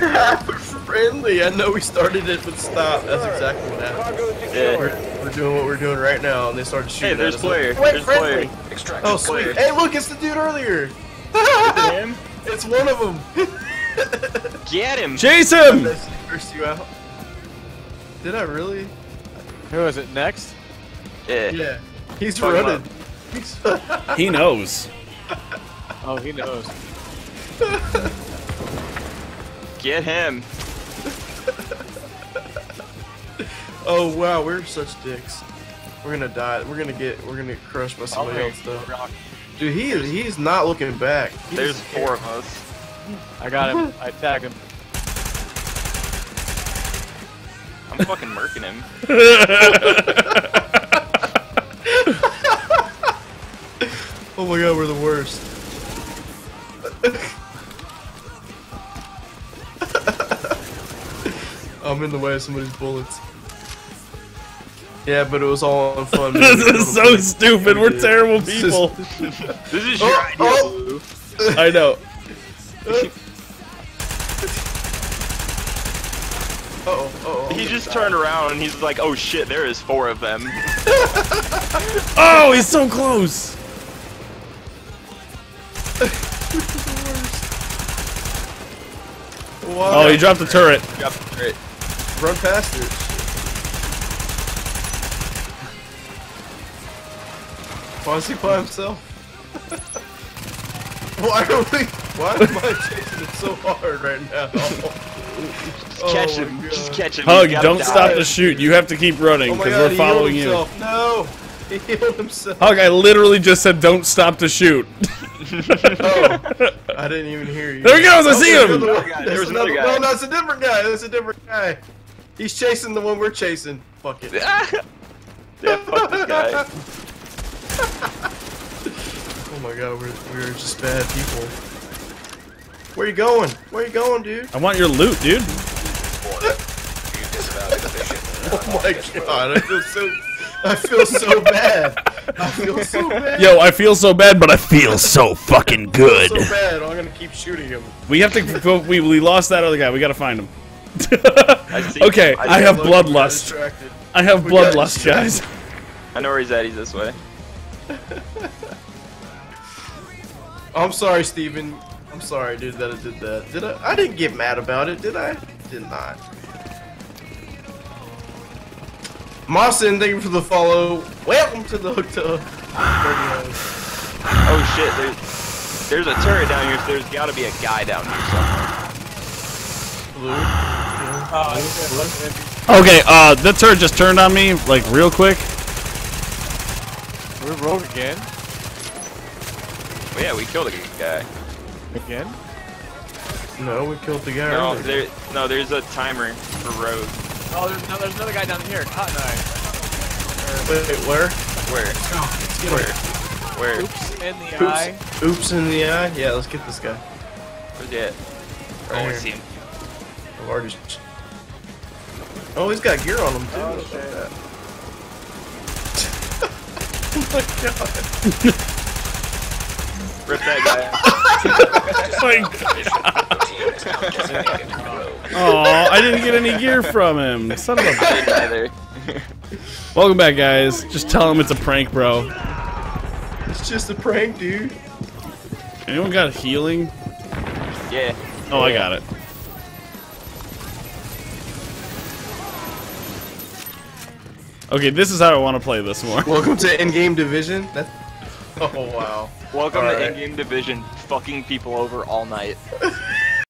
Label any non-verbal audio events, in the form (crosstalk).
We're friendly. I know we started it with stop. That's exactly what happened. Yeah. We're, we're doing what we're doing right now, and they started shooting. Hey, there's at us. player. Wait, There's friendly. player. Extract Oh, sweet. player. Hey, look, it's the dude earlier. him. (laughs) It's one of them. Get him. Chase him! That's first you out. Did I really? Who is it next? Yeah. Yeah. He's Fuck running. (laughs) He knows. Oh, he knows. (laughs) Get him. (laughs) oh wow, we're such dicks. We're gonna die. We're gonna get. We're gonna get crushed by somebody else though. Dude, he is. He's not looking back. He's There's four of us. I got him. I tagged him. I'm fucking murking him. (laughs) Oh my god, we're the worst. (laughs) I'm in the way of somebody's bullets. Yeah, but it was all in fun. (laughs) this is so stupid. We're terrible This is- people. (laughs) This is Oh, your idea, oh. Blue. I know. Uh oh, oh. He just turned around and he's like, oh shit, there is four of them. (laughs) Oh, he's so close. Why? Oh, he dropped the turret. Yep, great. Run past it. Why is he by himself? (laughs) Why are we? Why am I chasing him so hard right now? (laughs) Oh Catch him. God. Just catch him. Hug, He's don't die. stop the shoot. You have to keep running Oh because god, we're following you. No! He healed himself. Hug, I literally just said don't stop to shoot. (laughs) Oh, I didn't even hear you. There he goes, I Oh, see there's him! another There one. was There's another another- guy. No, no, it's a different guy. That's a different guy. He's chasing the one we're chasing. Fuck it. (laughs) yeah, fuck this guy. (laughs) Oh my god, we're, we're just bad people. Where you going? Where you going, dude? I want your loot, dude. You disavowed the mission. Oh my god, I feel so I feel so bad. I feel so bad. Yo, I feel so bad, but I feel so fucking good. so bad. I'm gonna keep shooting him. We have to. We, we lost that other guy. We gotta find him. (laughs) see- okay, I I have Look, we got bloodlust. I have bloodlust, guys. I know where he's at. He's this way. (laughs) I'm sorry, Steven. I'm sorry, dude, that I did that. Did I? I didn't get mad about it, did I? Did not. Mawson, thank you for the follow. Welcome to the hooked up. (sighs) Oh shit, there's, there's a turret down here, so there's gotta be a guy down here somewhere. Oh, Okay, uh, that turret just turned on me, like, real quick. we're rogue again. Well, yeah, we killed a guy. Again? No, we killed the guy No, there, no, there's a timer for road. Oh, there's, no, there's another guy down here. Cotton Eye. Wait, where? Where? Where? Where? Oops in the eye. Oops. Oops in the eye. Yeah, let's get this guy. Where's he at? Oh, Right I here. see him. I've already. Oh, he's got gear on him too. Oh, shit. that. oh my god. Rip that guy. Out. (laughs) Oh, I didn't get any gear from him. Son of a. guy. Didn't either. Welcome back, guys. Just tell him it's a prank, bro. It's just a prank, dude. Anyone got healing? yeah. Oh, I got it. Okay, this is how I want to play this more. Welcome to in-game division. That's. (laughs) Oh wow. Welcome All to right. in-game division. Fucking people over all night. (laughs)